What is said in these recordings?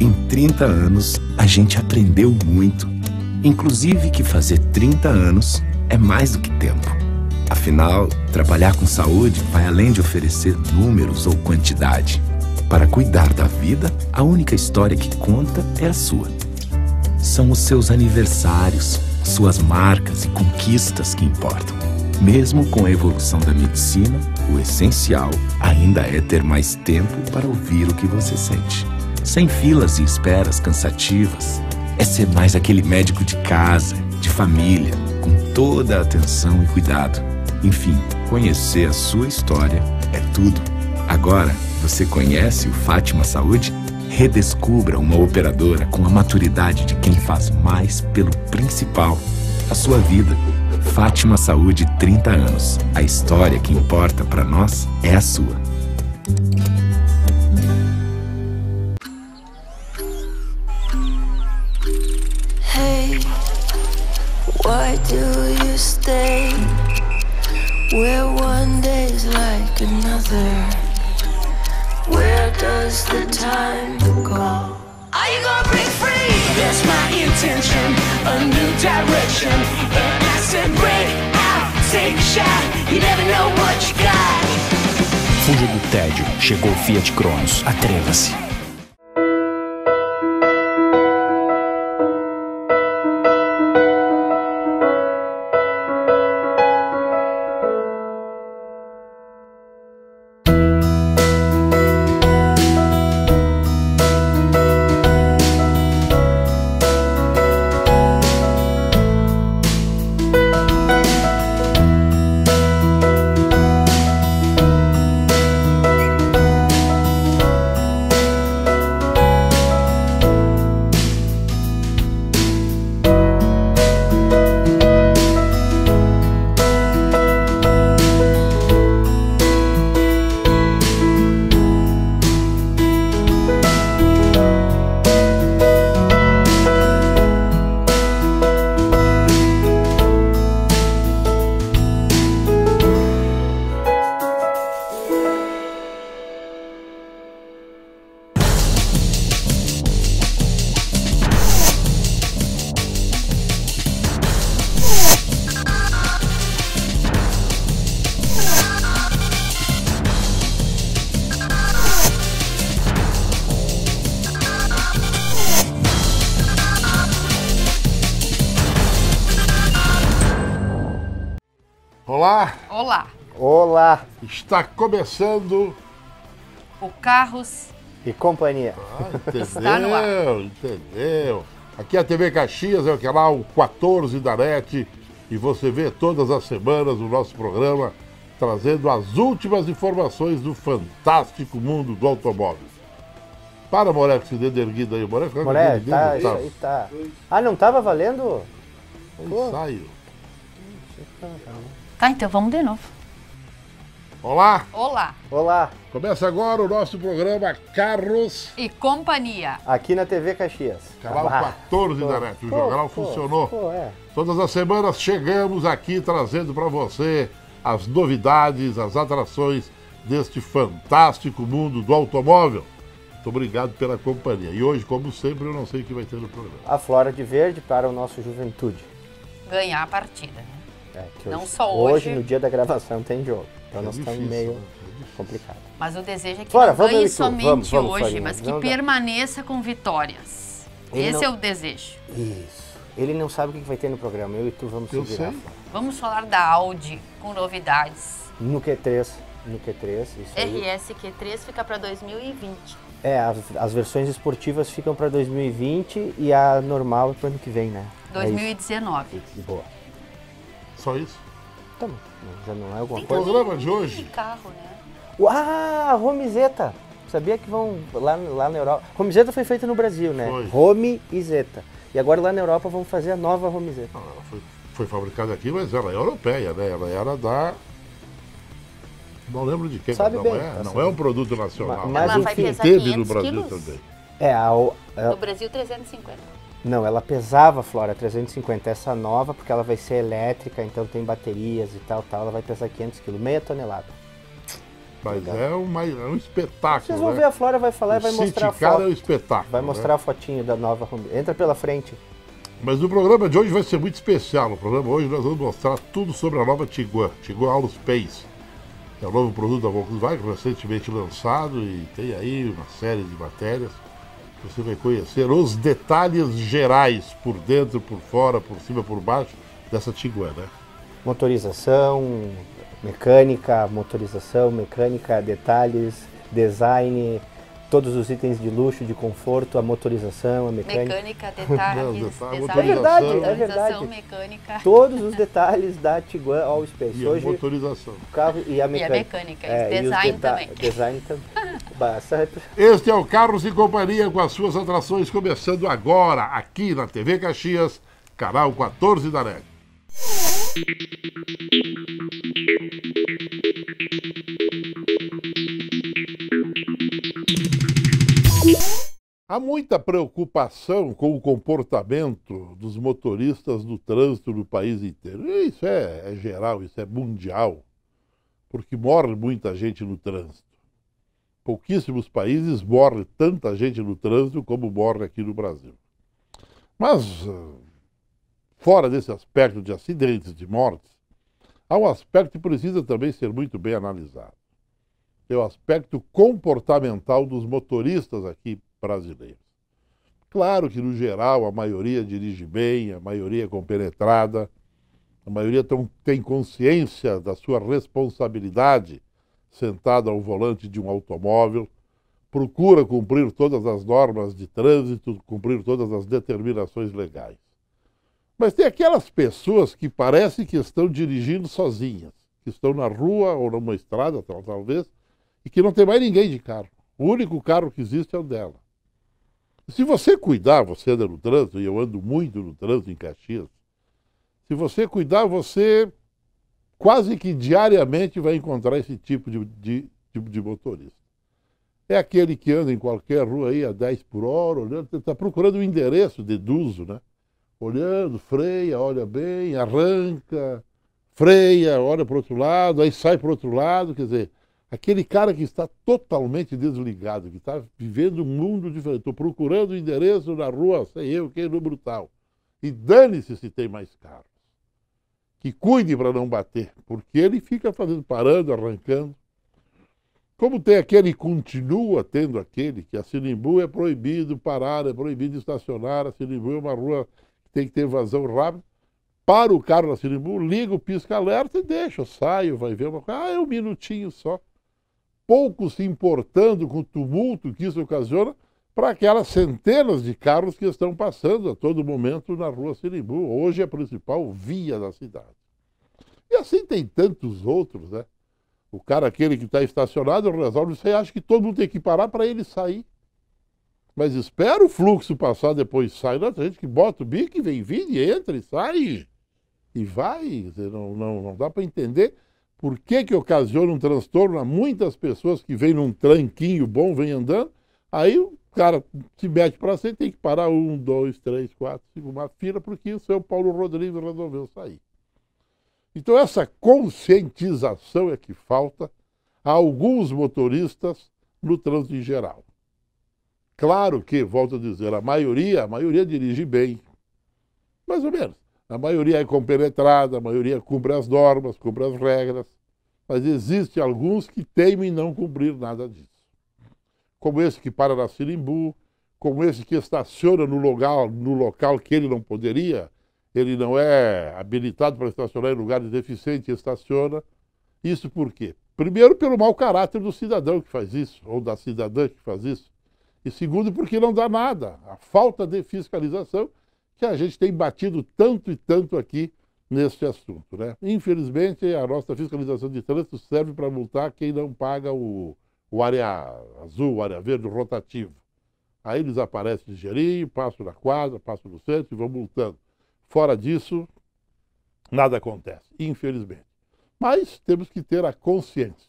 Em 30 anos, a gente aprendeu muito. Inclusive que fazer 30 anos é mais do que tempo. Afinal, trabalhar com saúde vai além de oferecer números ou quantidade. Para cuidar da vida, a única história que conta é a sua. São os seus aniversários, suas marcas e conquistas que importam. Mesmo com a evolução da medicina, o essencial ainda é ter mais tempo para ouvir o que você sente. Sem filas e esperas cansativas, é ser mais aquele médico de casa, de família, com toda a atenção e cuidado. Enfim, conhecer a sua história é tudo. Agora, você conhece o Fátima Saúde? Redescubra uma operadora com a maturidade de quem faz mais pelo principal, a sua vida. Fátima Saúde 30 anos. A história que importa para nós é a sua. Why do you stay? Where one day is like another. Where does the time go? Are you gonna break free? That's my intention, a new direction. And I said, break out, take a shot. You never know what you got. Fuja do tédio. Chegou o Fiat Cronos. Atreva-se. Olá, Olá, Olá está começando. o Carros e companhia. Ah, Está no ar. entendeu? Entendeu? Aqui é a TV Caxias, é o canal 14 da NET. E você vê todas as semanas o nosso programa trazendo as últimas informações do fantástico mundo do automóvel. Para, Moretti, se dê erguido aí. Moretti, com Moleque, aquele tá, dedo, isso aí tá. Ah, não tava valendo? Ensaio. Tá, então vamos de novo. Olá, Olá, Olá, começa agora o nosso programa Carros, e companhia. aqui na TV Caxias. canal Ah, 14 pô, da NET. O pô, jornal pô, funcionou. Pô, é. Todas as semanas chegamos aqui trazendo para você as novidades, as atrações deste fantástico mundo do automóvel. Muito obrigado pela companhia. E hoje, como sempre, eu não sei o que vai ter no programa. A Flora de Verde para o nosso Juventude. Ganhar a partida. né? É, que Não hoje, só hoje. no dia da gravação, tem jogo. Então nós estamos difícil, meio né? É complicado. Mas o desejo é que Flora, não ganhe tu. somente Vamos, vamos, hoje, Florinha. mas que Não dá. permaneça com vitórias. Ele Esse não- é o desejo. Isso. Ele não sabe o que vai ter no programa. Eu e tu vamos Eu se virar. sei. Flora. Vamos falar da Audi com novidades. No Q3. No Q3. Isso aí. RS Q3 fica para 2020. É, as, as versões esportivas ficam para 2020 e a normal é para ano que vem, né? É 2019. isso. Boa. Só isso. Tá bom. Já não é alguma O coisa? programa de hoje, carro, né? Ah, Romizeta. Sabia que vão lá, lá na Europa. Romizeta foi feita no Brasil, né? Foi. Rome e Zeta. E agora lá na Europa vão fazer a nova Romizeta. não, ela foi, foi fabricada aqui, mas ela é europeia, né? Ela era da. Não lembro de quem, Sabe não, bem, é, tá não sabendo. é um produto nacional. Mas Ela o vai pesar Teve no 500 Brasil quilos? também. É, a, o- a- No Brasil, 350. Não, ela pesava, Flora, 350. Essa nova, porque ela vai ser elétrica, então tem baterias e tal, tal. Ela vai pesar 500 quilos, meia tonelada. Mas é, uma, é um espetáculo. Vocês vão né? ver, a Flora vai falar e O vai mostrar a foto. é um espetáculo. Vai né? mostrar a fotinho da nova Home. Entra pela frente. Mas o programa de hoje vai ser muito especial. No programa hoje nós vamos mostrar tudo sobre a nova Tiguan, Tiguan Auto Space. É o novo produto da Volkswagen, recentemente lançado e tem aí uma série de matérias. Você vai conhecer os detalhes gerais, por dentro, por fora, por cima, por baixo, dessa Tiguan, né? Motorização, mecânica, motorização, mecânica, detalhes, design, todos os itens de luxo, de conforto, a motorização, a mecânica. Mecânica, detalhes, detalhe, design, É verdade, é motorização, verdade. mecânica. Todos os detalhes da Tiguan All Space. E a Hoje, motorização. o carro e a mecânica. mecânica, É, e os design deta- também. Design também. Este é o Carros e Companhia com as suas atrações começando agora, aqui na TV Caxias, canal 14 da NET. Há muita preocupação com o comportamento dos motoristas no trânsito no país inteiro. Isso é, é geral, isso é mundial, porque morre muita gente no trânsito. Pouquíssimos países morre tanta gente no trânsito como morre aqui no Brasil. Mas, ah, fora desse aspecto de acidentes, de mortes, há um aspecto que precisa também ser muito bem analisado. É o aspecto comportamental dos motoristas aqui brasileiros. Claro que, no geral, a maioria dirige bem, a maioria é compenetrada, a maioria tem consciência da sua responsabilidade sentado ao volante de um automóvel, procura cumprir todas as normas de trânsito, cumprir todas as determinações legais. Mas tem aquelas pessoas que parecem que estão dirigindo sozinhas, que estão na rua ou numa estrada, tal- talvez, e que não tem mais ninguém de carro. O único carro que existe é o dela. Se você cuidar, você anda no trânsito, e eu ando muito no trânsito em Caxias, se você cuidar, você quase que diariamente vai encontrar esse tipo de, de, tipo de motorista. É aquele que anda em qualquer rua aí a 10 por hora, olhando, está procurando um endereço, deduzo, né? Olhando, freia, olha bem, arranca, freia, olha para o outro lado, aí sai para o outro lado, quer dizer, aquele cara que está totalmente desligado, que está vivendo um mundo diferente. Estou procurando o endereço na rua, sei eu, que é número tal. E dane-se se tem mais carros que cuide para não bater, porque ele fica fazendo, parando, arrancando. Como tem aquele e continua tendo aquele, que a Sinimbu é proibido parar, é proibido estacionar, a Sinimbu é uma rua que tem que ter vazão rápido. Para o carro na Sinimbu, liga o pisca-alerta e deixa, saio, vai ver uma coisa. Ah, é um minutinho só. Pouco se importando com o tumulto que isso ocasiona para aquelas centenas de carros que estão passando a todo momento na rua Sinimbu. Hoje é a principal via da cidade. E assim tem tantos outros, né? O cara, aquele que está estacionado, resolve, você acha que todo mundo tem que parar para ele sair. Mas espera o fluxo passar, depois sai. Não, tem gente que bota o bico e vem vindo e entra e sai. E vai. Não, não, não dá para entender por que, que ocasiona um transtorno a muitas pessoas que vêm num tranquinho bom, vêm andando. Aí cara se mete para cima, tem que parar um, dois, três, quatro, cinco, uma fila, porque o seu Paulo Rodrigues resolveu sair. Então, essa conscientização é que falta a alguns motoristas no trânsito em geral. Claro que, volto a dizer, a maioria, a maioria dirige bem. Mais ou menos. A maioria é compenetrada, a maioria cumpre as normas, cumpre as regras. Mas existem alguns que temem não cumprir nada disso. Como esse que para na Sirimbu, como esse que estaciona no local, no local que ele não poderia, ele não é habilitado para estacionar em lugares deficientes estaciona. Isso por quê? Primeiro, pelo mau caráter do cidadão que faz isso, ou da cidadã que faz isso. E segundo, porque não dá nada. A falta de fiscalização que a gente tem batido tanto e tanto aqui neste assunto. Né? Infelizmente, a nossa fiscalização de trânsito serve para multar quem não paga o, o área azul, o área verde, o rotativo. Aí eles aparecem ligeirinho, passam na quadra, passam no centro e vão multando. Fora disso, nada acontece, infelizmente. Mas temos que ter a consciência,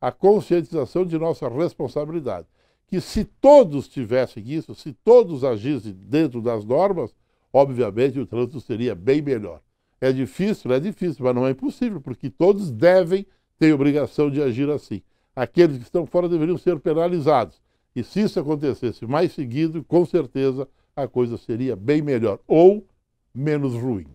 a conscientização de nossa responsabilidade. Que se todos tivessem isso, se todos agissem dentro das normas, obviamente o trânsito seria bem melhor. É difícil, é difícil, mas não é impossível, porque todos devem ter obrigação de agir assim. Aqueles que estão fora deveriam ser penalizados. E se isso acontecesse mais seguido, com certeza a coisa seria bem melhor ou menos ruim.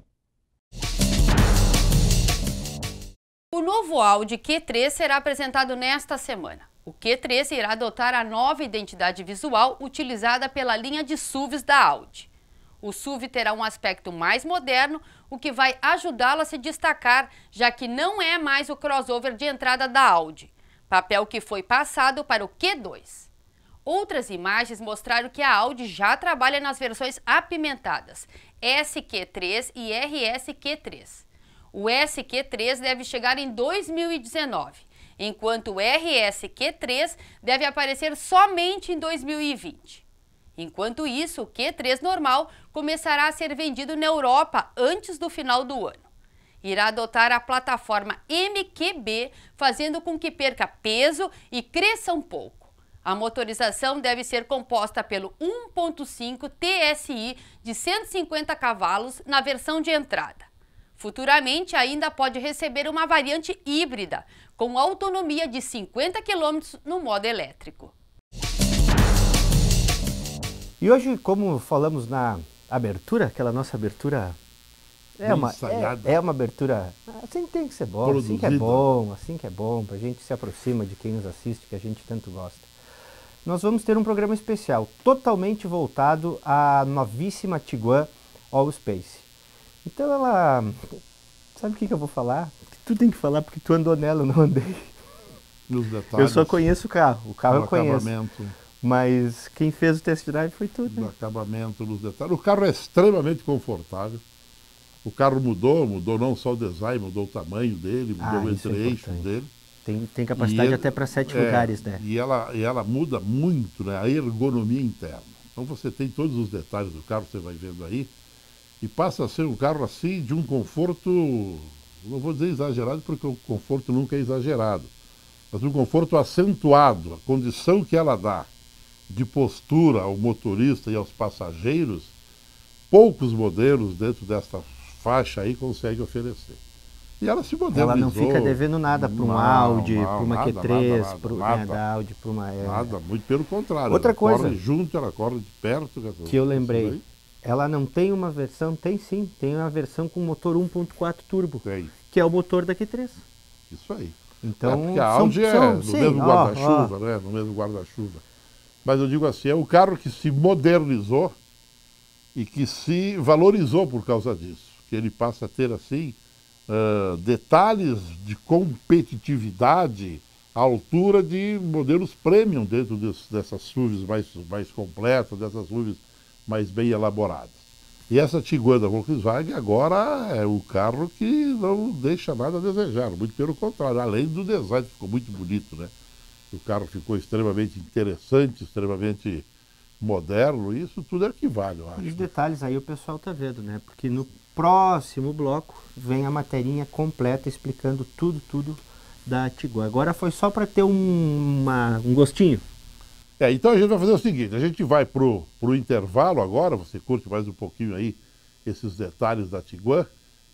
O novo Audi Q3 será apresentado nesta semana. O Q3 irá adotar a nova identidade visual utilizada pela linha de SUVs da Audi. O SUV terá um aspecto mais moderno, o que vai ajudá-lo a se destacar, já que não é mais o crossover de entrada da Audi, papel que foi passado para o Q2. Outras imagens mostraram que a Audi já trabalha nas versões apimentadas SQ3 e RSQ3. O SQ3 deve chegar em 2019, enquanto o RSQ3 deve aparecer somente em 2020. Enquanto isso, o Q3 normal começará a ser vendido na Europa antes do final do ano. Irá adotar a plataforma MQB, fazendo com que perca peso e cresça um pouco. A motorização deve ser composta pelo 1.5 TSI de 150 cavalos na versão de entrada. Futuramente ainda pode receber uma variante híbrida, com autonomia de 50 km no modo elétrico. E hoje, como falamos na abertura, aquela nossa abertura é uma, ensaiada. é, é uma abertura. Assim tem que ser bom, assim que é bom, assim que é bom, pra gente se aproxima de quem nos assiste, que a gente tanto gosta. Nós vamos ter um programa especial, totalmente voltado à novíssima Tiguan All Space. Então ela. Sabe o que, que eu vou falar? Tu tem que falar porque tu andou nela, eu não andei. E os detalhes Eu só conheço o carro, o carro do eu conheço. acabamento, Mas quem fez o test drive foi tu, do né? acabamento, dos detalhes. O carro é extremamente confortável. O carro mudou, mudou não só o design, mudou o tamanho dele, mudou Ah, o é entre-eixo importante. dele. Tem, tem capacidade ele- até para sete é, lugares, né? E ela, e ela muda muito né, a ergonomia interna. Então você tem todos os detalhes do carro, você vai vendo aí, e passa a ser um carro assim de um conforto, não vou dizer exagerado, porque o conforto nunca é exagerado, mas um conforto acentuado, a condição que ela dá de postura ao motorista e aos passageiros, poucos modelos dentro desta faixa aí conseguem oferecer. E ela se modernizou. Ela não fica devendo nada para um Audi, para uma nada, Q3, nada, pro, nada, né, da Audi, para uma. é, Nada, muito pelo contrário. Outra ela coisa- corre junto, ela corre de perto. dizer, Que eu lembrei. Ela não tem uma versão, tem sim, tem uma versão com motor 1.4 turbo, Tem, que é o motor da Q3. isso aí. Então, é porque a são- Audi é são- no sim, mesmo guarda-chuva, né? No mesmo guarda-chuva. Mas eu digo assim, é um carro que se modernizou e que se valorizou por causa disso. Ele passa a ter, assim, ah, detalhes de competitividade à altura de modelos premium dentro des- dessas SUVs mais, mais completas, dessas SUVs mais bem elaboradas. E essa Tiguan da Volkswagen agora é o carro que não deixa nada a desejar, muito pelo contrário, além do design, ficou muito bonito, né? O carro ficou extremamente interessante, extremamente moderno, isso tudo é que vale, eu Os acho. detalhes aí o pessoal tá vendo, né? Porque no próximo bloco vem a materinha completa explicando tudo, tudo da Tiguan. Agora foi só para ter um, uma- um gostinho. É, então a gente vai fazer o seguinte, a gente vai pro, pro intervalo agora, você curte mais um pouquinho aí esses detalhes da Tiguan,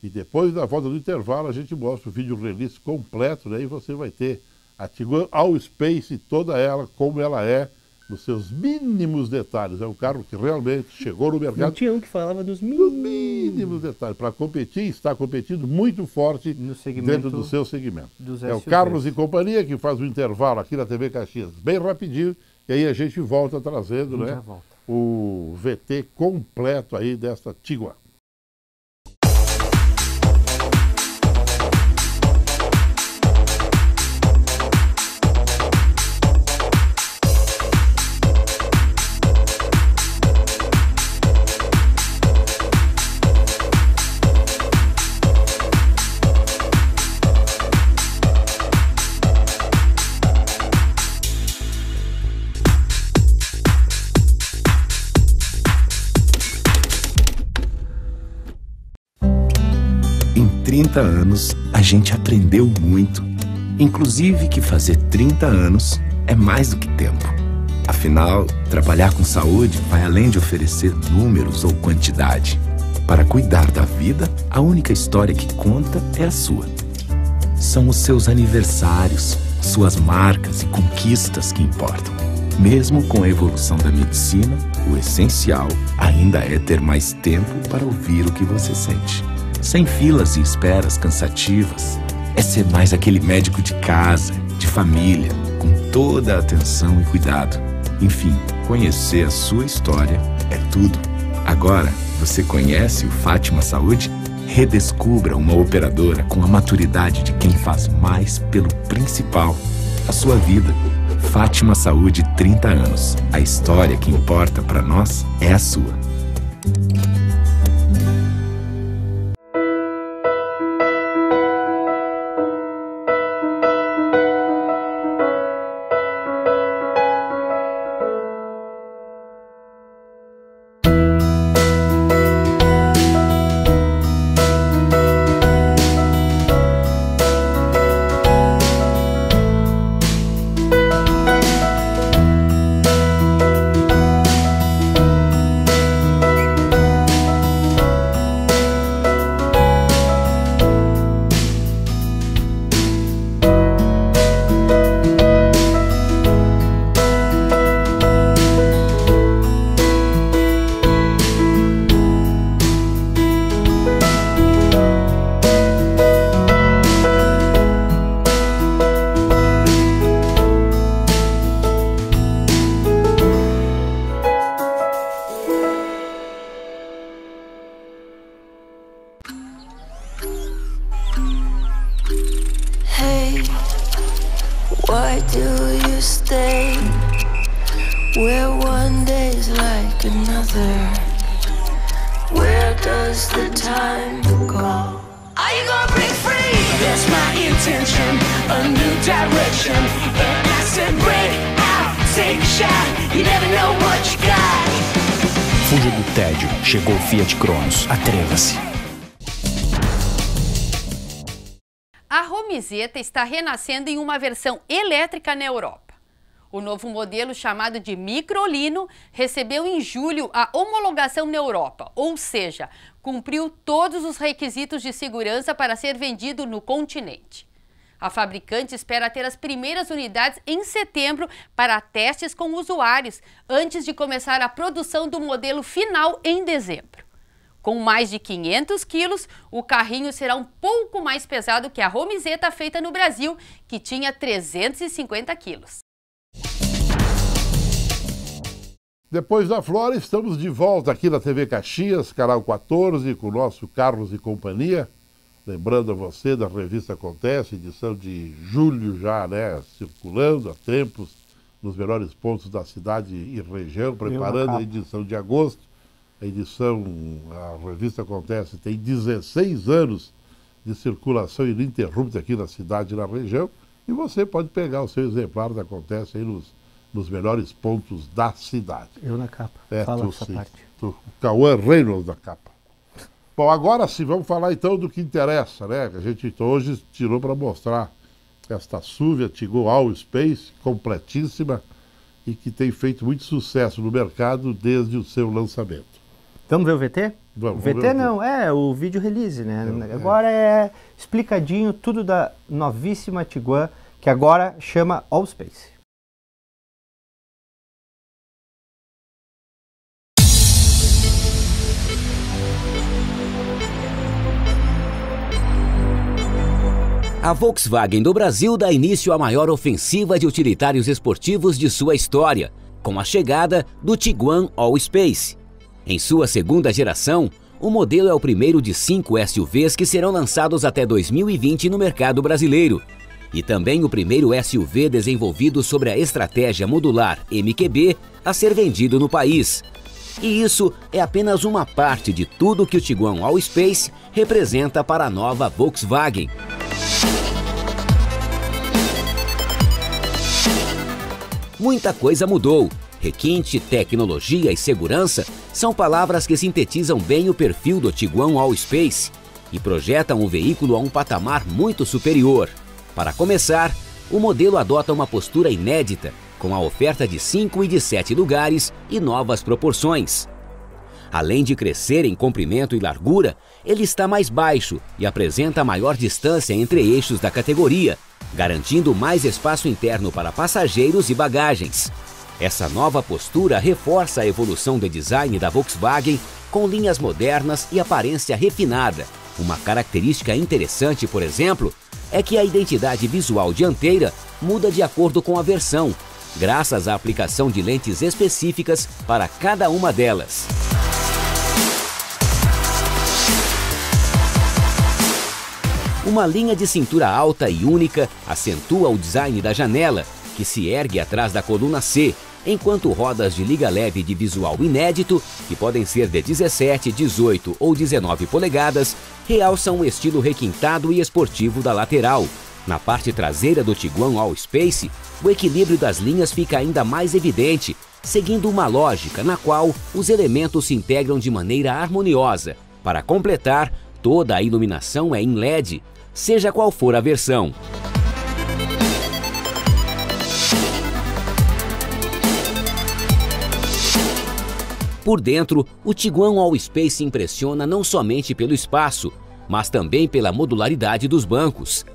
e depois da volta do intervalo a gente mostra o vídeo release completo, né? E você vai ter a Tiguan All Space, toda ela, como ela é, nos seus mínimos detalhes. É um carro que realmente chegou no Não mercado tinha um que falava dos mínimos. mínimos detalhes. Para competir, está competindo muito forte dentro do seu segmento. É o. Carlos e Companhia que faz o intervalo aqui na TV Caxias, bem rapidinho, e aí a gente volta trazendo né, volta. o VT completo aí desta Tiguan. 30 anos, a gente aprendeu muito. Inclusive que fazer 30 anos é mais do que tempo. Afinal, trabalhar com saúde vai além de oferecer números ou quantidade. Para cuidar da vida, a única história que conta é a sua. São os seus aniversários, suas marcas e conquistas que importam. Mesmo com a evolução da medicina, o essencial ainda é ter mais tempo para ouvir o que você sente. Sem filas e esperas cansativas, é ser mais aquele médico de casa, de família, com toda a atenção e cuidado. Enfim, conhecer a sua história é tudo. Agora, você conhece o Fátima Saúde? Redescubra uma operadora com a maturidade de quem faz mais pelo principal, a sua vida. Fátima Saúde 30 anos. A história que importa para nós é a sua. A Romizeta está renascendo em uma versão elétrica na Europa. O novo modelo, chamado de Microlino, recebeu em julho a homologação na Europa, ou seja, cumpriu todos os requisitos de segurança para ser vendido no continente. A fabricante espera ter as primeiras unidades em setembro para testes com usuários, antes de começar a produção do modelo final em dezembro. Com mais de 500 quilos, o carrinho será um pouco mais pesado que a Romizeta feita no Brasil, que tinha 350 quilos. Depois da Flora, estamos de volta aqui na TV Caxias, canal 14, com o nosso Carlos e Companhia. Lembrando a você da revista Acontece, edição de julho já, né? Circulando há tempos nos melhores pontos da cidade e região, preparando a edição de agosto. A edição, a revista Acontece, tem 16 anos de circulação ininterrupta aqui na cidade e na região. E você pode pegar o seu exemplar da Acontece aí nos, nos melhores pontos da cidade. Eu na capa. É, Fala tu essa sim. parte. Tu, o Cauã Reynolds da capa. Bom, agora sim, vamos falar então do que interessa, né? Que a gente hoje tirou para mostrar esta SUV, a All Space, completíssima e que tem feito muito sucesso no mercado desde o seu lançamento. Vamos ver o VT? Vamos, o vamos VT o não, é o vídeo release, né? É, é. Agora é explicadinho tudo da novíssima Tiguan, que agora chama Allspace. A Volkswagen do Brasil dá início à maior ofensiva de utilitários esportivos de sua história, com a chegada do Tiguan All Space. Em sua segunda geração, o modelo é o primeiro de cinco SUVs que serão lançados até 2020 no mercado brasileiro. E também o primeiro SUV desenvolvido sobre a estratégia modular MQB a ser vendido no país. E isso é apenas uma parte de tudo que o Tiguan All Space representa para a nova Volkswagen. Muita coisa mudou. Requinte, tecnologia e segurança são palavras que sintetizam bem o perfil do Tiguan All Space e projetam o veículo a um patamar muito superior. Para começar, o modelo adota uma postura inédita, com a oferta de 5 e de 7 lugares e novas proporções. Além de crescer em comprimento e largura, ele está mais baixo e apresenta maior distância entre eixos da categoria, garantindo mais espaço interno para passageiros e bagagens. Essa nova postura reforça a evolução do design da Volkswagen com linhas modernas e aparência refinada. Uma característica interessante, por exemplo, é que a identidade visual dianteira muda de acordo com a versão, graças à aplicação de lentes específicas para cada uma delas. Uma linha de cintura alta e única acentua o design da janela, que se ergue atrás da coluna C, enquanto rodas de liga leve de visual inédito, que podem ser de 17, 18 ou 19 polegadas, realçam o estilo requintado e esportivo da lateral. Na parte traseira do Tiguan All Space, o equilíbrio das linhas fica ainda mais evidente, seguindo uma lógica na qual os elementos se integram de maneira harmoniosa. Para completar, toda a iluminação é em LED, seja qual for a versão. Por dentro, o Tiguan All Space impressiona não somente pelo espaço, mas também pela modularidade dos bancos.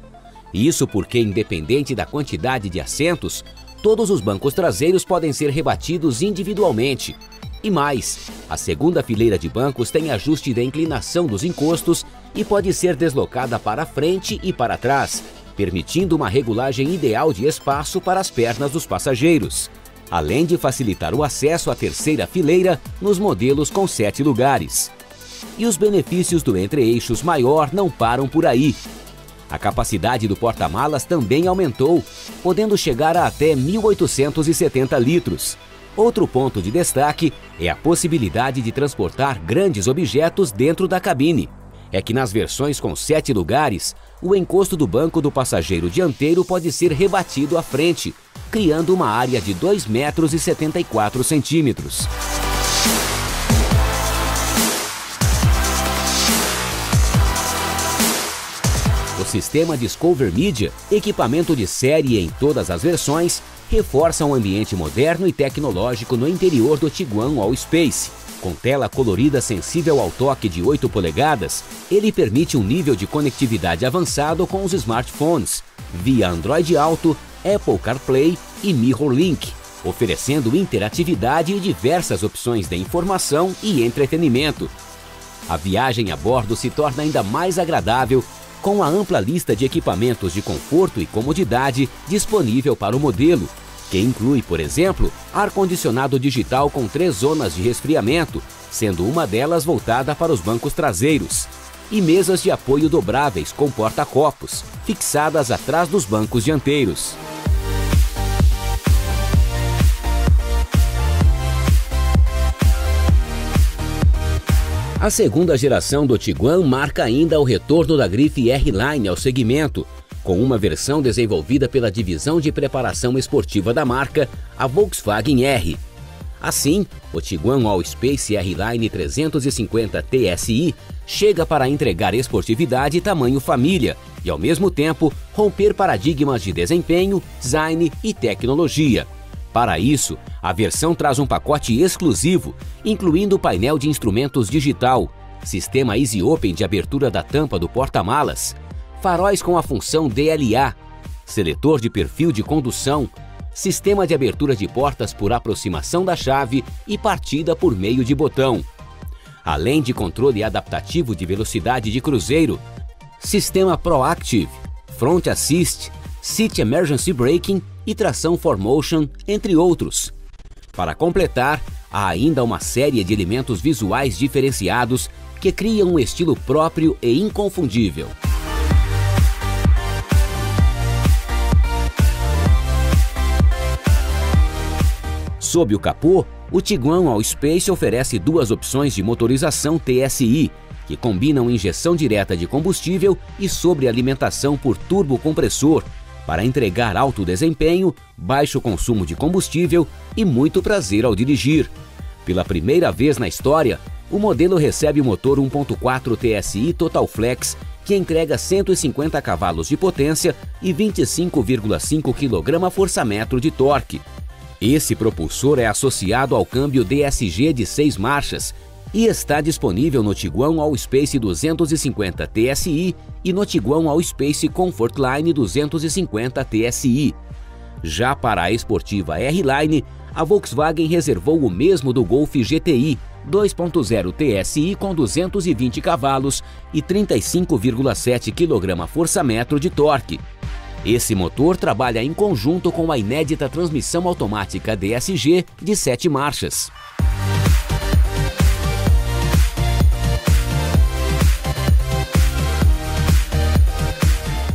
Isso porque, independente da quantidade de assentos, todos os bancos traseiros podem ser rebatidos individualmente. E mais, a segunda fileira de bancos tem ajuste de inclinação dos encostos e pode ser deslocada para frente e para trás, permitindo uma regulagem ideal de espaço para as pernas dos passageiros além de facilitar o acesso à terceira fileira nos modelos com sete lugares. E os benefícios do entre-eixos maior não param por aí. A capacidade do porta-malas também aumentou, podendo chegar a até 1.870 litros. Outro ponto de destaque é a possibilidade de transportar grandes objetos dentro da cabine. É que nas versões com sete lugares, o encosto do banco do passageiro dianteiro pode ser rebatido à frente, criando uma área de 2 metros e 74 centímetros. O sistema Discover Media, equipamento de série em todas as versões, reforça um ambiente moderno e tecnológico no interior do Tiguan All Space. Com tela colorida sensível ao toque de 8 polegadas, ele permite um nível de conectividade avançado com os smartphones, via Android Auto, Apple CarPlay e MirrorLink, oferecendo interatividade e diversas opções de informação e entretenimento. A viagem a bordo se torna ainda mais agradável com a ampla lista de equipamentos de conforto e comodidade disponível para o modelo, que inclui, por exemplo, ar-condicionado digital com três zonas de resfriamento, sendo uma delas voltada para os bancos traseiros, e mesas de apoio dobráveis com porta-copos, fixadas atrás dos bancos dianteiros. A segunda geração do Tiguan marca ainda o retorno da grife R-Line ao segmento, com uma versão desenvolvida pela divisão de preparação esportiva da marca, a Volkswagen R. Assim, o Tiguan All Space R-Line 350 TSI chega para entregar esportividade e tamanho família e, ao mesmo tempo, romper paradigmas de desempenho, design e tecnologia. Para isso, a versão traz um pacote exclusivo, incluindo painel de instrumentos digital, sistema Easy Open de abertura da tampa do porta-malas, faróis com a função DLA, seletor de perfil de condução, sistema de abertura de portas por aproximação da chave e partida por meio de botão. Além de controle adaptativo de velocidade de cruzeiro, sistema Proactive, Front Assist, Seat Emergency Braking e tração 4Motion, entre outros. Para completar, há ainda uma série de elementos visuais diferenciados que criam um estilo próprio e inconfundível. Sob o capô, o Tiguan All Space oferece duas opções de motorização TSI, que combinam injeção direta de combustível e sobrealimentação por turbocompressor, para entregar alto desempenho, baixo consumo de combustível e muito prazer ao dirigir. Pela primeira vez na história, o modelo recebe o motor 1.4 TSI Total Flex, que entrega 150 cavalos de potência e 25,5 kgfm de torque. Esse propulsor é associado ao câmbio DSG de 6 marchas e está disponível no Tiguan Allspace 250 TSI e no Tiguan Allspace Comfortline 250 TSI. Já para a esportiva R-Line, a Volkswagen reservou o mesmo do Golf GTI 2.0 TSI com 220 cavalos e 35,7 kgfm de torque. Esse motor trabalha em conjunto com a inédita transmissão automática DSG de 7 marchas.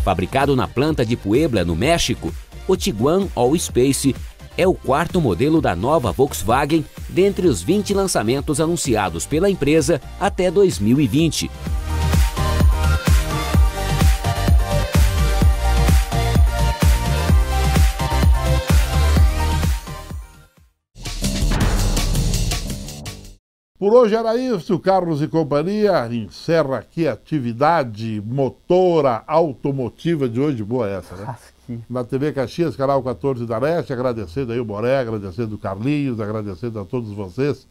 Fabricado na planta de Puebla, no México, o Tiguan All Space é o quarto modelo da nova Volkswagen dentre os 20 lançamentos anunciados pela empresa até 2020. Por hoje era isso, Carlos e Companhia. Encerra aqui a atividade motora automotiva de hoje. Boa essa, né? Na TV Caxias, canal 14 da Leste, agradecendo aí o Boré, agradecendo o Carlinhos, agradecendo a todos vocês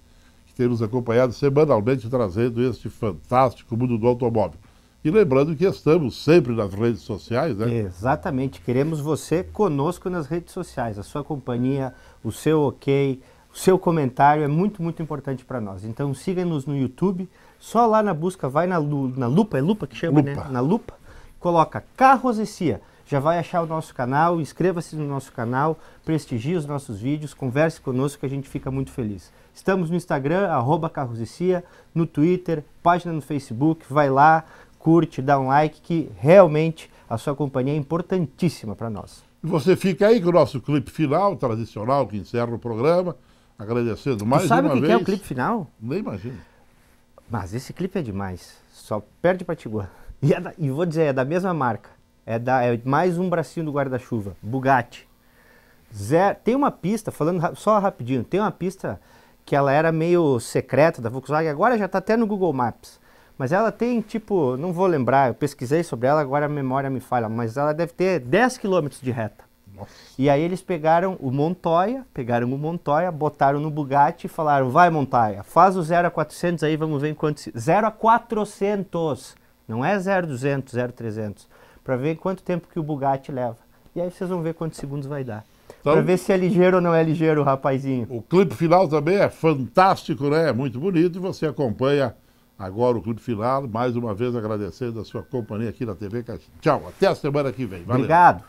que têm nos acompanhado semanalmente trazendo este fantástico mundo do automóvel. E lembrando que estamos sempre nas redes sociais, né? Exatamente, queremos você conosco nas redes sociais, a sua companhia, o seu ok, o seu comentário é muito, muito importante para nós. Então siga-nos no YouTube, só lá na busca, vai na, na lupa, é lupa que chama, lupa. né? Na lupa, coloca Carros e Cia. Já vai achar o nosso canal, inscreva-se no nosso canal, prestigie os nossos vídeos, converse conosco que a gente fica muito feliz. Estamos no Instagram, arroba Carros e Cia, no Twitter, página no Facebook, vai lá, curte, dá um like, que realmente a sua companhia é importantíssima para nós. E você fica aí com o nosso clipe final, tradicional, que encerra o programa. Agradecendo mais tu sabe uma o que, vez. que é o clipe final? Nem imagino. Mas esse clipe é demais. Só perde pra Tiguan. E, é da- e vou dizer, é da mesma marca. É, da, é mais um bracinho do guarda-chuva. Bugatti. Zero, tem uma pista, falando só rapidinho, tem uma pista que ela era meio secreta da Volkswagen, agora já está até no Google Maps. Mas ela tem, tipo, não vou lembrar, eu pesquisei sobre ela, agora a memória me falha, mas ela deve ter 10 km de reta. E aí eles pegaram o Montoya, pegaram o Montoya, botaram no Bugatti e falaram, vai Montoya, faz o 0 a 400 aí, vamos ver em quanto... se- 0 a 400, não é 0 200, 0 300, para ver quanto tempo que o Bugatti leva. E aí vocês vão ver quantos segundos vai dar. Então- Para ver se é ligeiro ou não é ligeiro o rapazinho. O clipe final também é fantástico, né? É muito bonito. E você acompanha agora o clipe final. Mais uma vez agradecendo a sua companhia aqui na TV. Tchau, até a semana que vem. Valeu. Obrigado.